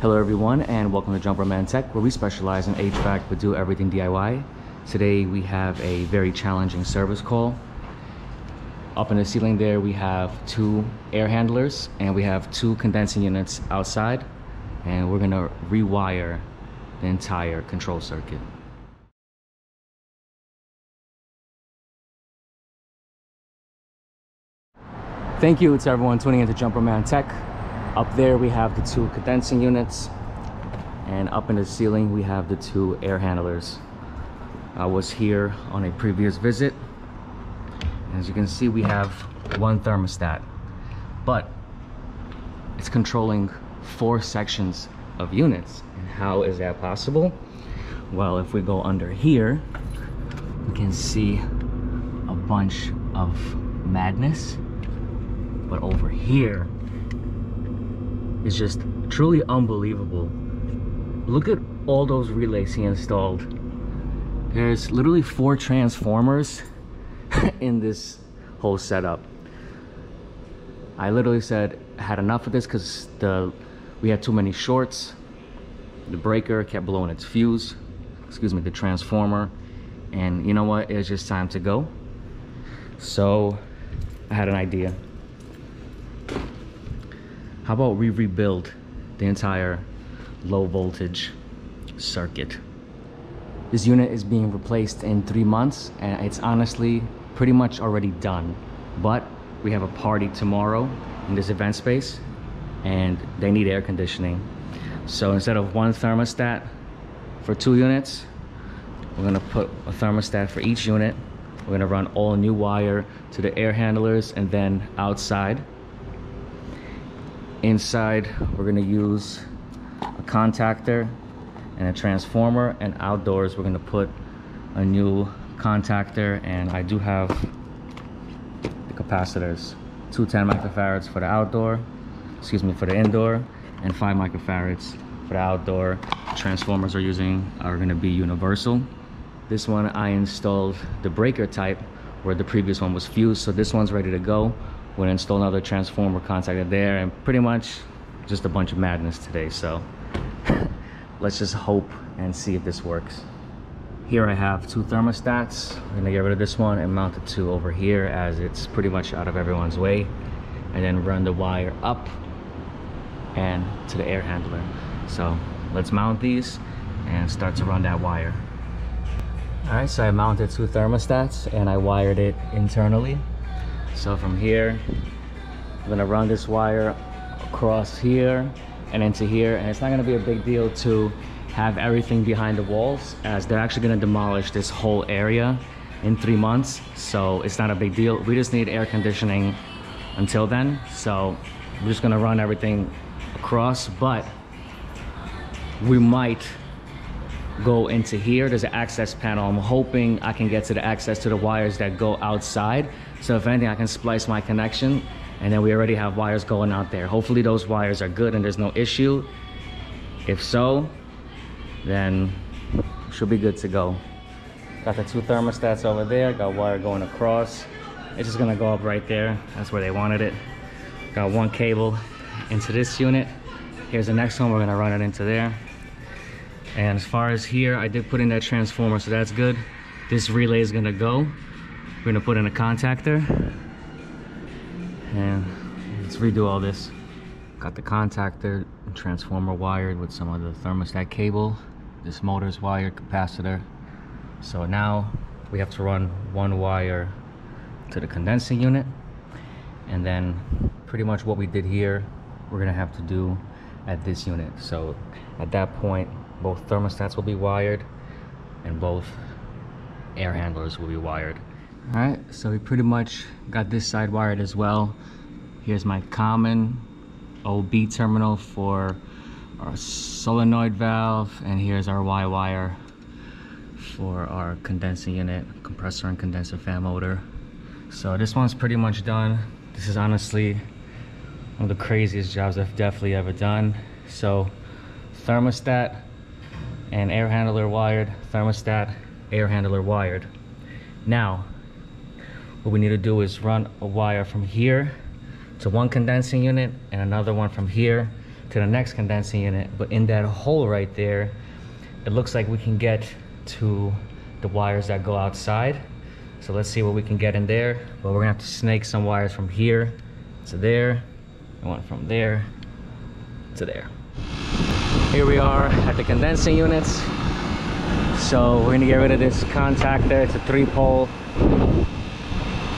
Hello everyone and welcome to Jumperman Tech where we specialize in HVAC but do everything DIY. Today we have a very challenging service call. Up in the ceiling there we have two air handlers and we have two condensing units outside and we're going to rewire the entire control circuit. Thank you to everyone tuning into Jumperman Tech. Up there we have the two condensing units and up in the ceiling we have the two air handlers. I was here on a previous visit. As you can see we have one thermostat but it's controlling four sections of units. And how is that possible? Well, if we go under here, we can see a bunch of madness. But over here is just truly unbelievable. Look at all those relays he installed. There's literally four transformers in this whole setup. I literally said had enough of this because the we had too many shorts the breaker kept blowing its fuse excuse me the transformer and you know what it's just time to go so I had an idea how about we rebuild the entire low voltage circuit this unit is being replaced in three months and it's honestly pretty much already done but we have a party tomorrow in this event space and they need air conditioning. So instead of one thermostat for two units, we're gonna put a thermostat for each unit. We're gonna run all new wire to the air handlers and then outside. Inside, we're gonna use a contactor and a transformer and outdoors, we're gonna put a new contactor and I do have the capacitors. 210 microfarads for the outdoor excuse me, for the indoor and five microfarads for the outdoor. Transformers are using are gonna be universal. This one I installed the breaker type where the previous one was fused. So this one's ready to go. We're gonna install another transformer contactor there and pretty much just a bunch of madness today. So let's just hope and see if this works. Here I have two thermostats. I'm gonna get rid of this one and mount the two over here as it's pretty much out of everyone's way. And then run the wire up and to the air handler. So let's mount these and start to run that wire. All right, so I mounted two thermostats and I wired it internally. So from here, I'm gonna run this wire across here and into here. And it's not gonna be a big deal to have everything behind the walls as they're actually gonna demolish this whole area in three months. So it's not a big deal. We just need air conditioning until then. So we're just gonna run everything across, but we might go into here. There's an access panel. I'm hoping I can get to the access to the wires that go outside. So if anything, I can splice my connection and then we already have wires going out there. Hopefully those wires are good and there's no issue. If so, then should be good to go. Got the two thermostats over there, got wire going across. It's just gonna go up right there. That's where they wanted it. Got one cable into this unit. Here's the next one, we're gonna run it into there. And as far as here, I did put in that transformer, so that's good. This relay is gonna go. We're gonna put in a contactor. And let's redo all this. Got the contactor and transformer wired with some of the thermostat cable. This motor's wired, capacitor. So now we have to run one wire to the condensing unit. And then pretty much what we did here we're gonna have to do at this unit. So at that point, both thermostats will be wired and both air handlers will be wired. All right, so we pretty much got this side wired as well. Here's my common OB terminal for our solenoid valve, and here's our Y wire for our condensing unit, compressor and condenser fan motor. So this one's pretty much done. This is honestly one of the craziest jobs I've definitely ever done. So thermostat and air handler wired, thermostat, air handler wired. Now, what we need to do is run a wire from here to one condensing unit and another one from here to the next condensing unit. But in that hole right there, it looks like we can get to the wires that go outside. So let's see what we can get in there. But we're gonna have to snake some wires from here to there, and one from there to there. Here we are at the condensing units. So we're gonna get rid of this contactor. It's a three pole.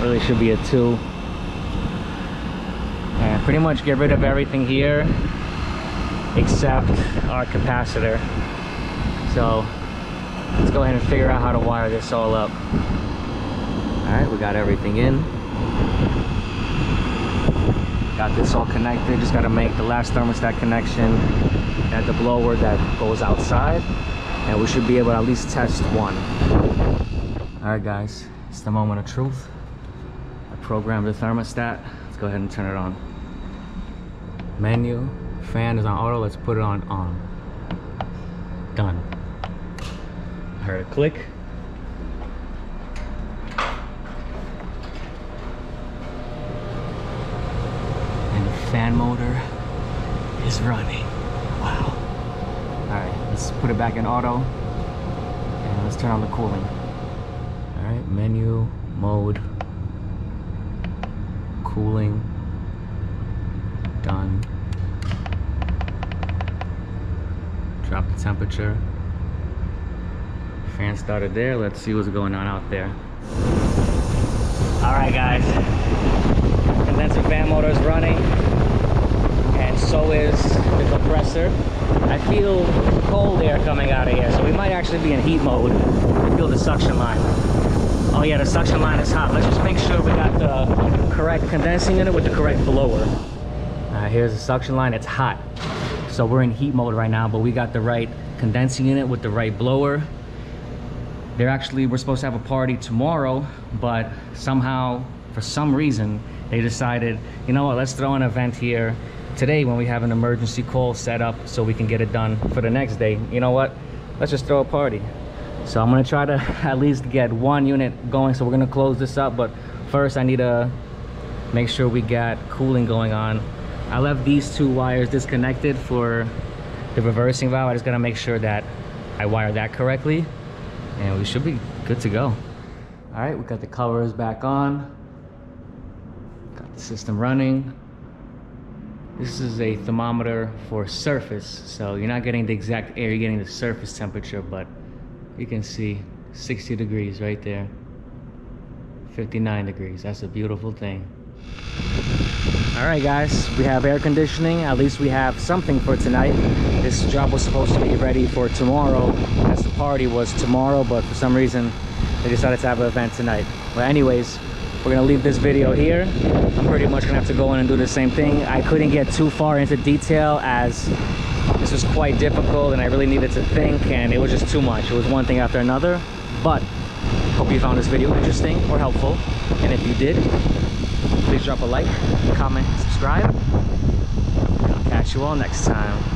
Really should be a two. And pretty much get rid of everything here except our capacitor. So let's go ahead and figure out how to wire this all up. All right, we got everything in. Got this all connected. Just got to make the last thermostat connection at the blower that goes outside. And we should be able to at least test one. All right, guys, it's the moment of truth. I programmed the thermostat. Let's go ahead and turn it on. Menu, fan is on auto. Let's put it on on. Done. I heard a click. And the fan motor is running. Wow. All right, let's put it back in auto. And let's turn on the cooling. All right, menu, mode, cooling, done. Drop the temperature. Fan started there. Let's see what's going on out there. All right, guys. Condenser fan motor is running, and so is the compressor. I feel cold air coming out of here, so we might actually be in heat mode. Feel the suction line. Oh yeah, the suction line is hot. Let's just make sure we got the correct condensing unit with the correct blower. Here's the suction line, it's hot. So we're in heat mode right now, but we got the right condensing unit with the right blower. They're actually, we're supposed to have a party tomorrow, but somehow, for some reason, they decided, you know what, let's throw an event here today when we have an emergency call set up so we can get it done for the next day. You know what, let's just throw a party. So I'm gonna try to at least get one unit going. So we're gonna close this up, but first I need to make sure we got cooling going on. I left these two wires disconnected for the reversing valve. I just gotta make sure that I wire that correctly and we should be good to go. All right, we got the covers back on. Got the system running. This is a thermometer for surface, so you're not getting the exact air, you're getting the surface temperature, but you can see 60 degrees right there. 59 degrees, that's a beautiful thing. All right, guys, we have air conditioning. At least we have something for tonight. This job was supposed to be ready for tomorrow, as the party was tomorrow, but for some reason, they decided to have an event tonight. But anyways, we're gonna leave this video here. I'm pretty much gonna have to go in and do the same thing. I couldn't get too far into detail as this was quite difficult and I really needed to think and it was just too much. It was one thing after another. But hope you found this video interesting or helpful. And if you did, please drop a like, comment, subscribe. I'll catch you all next time.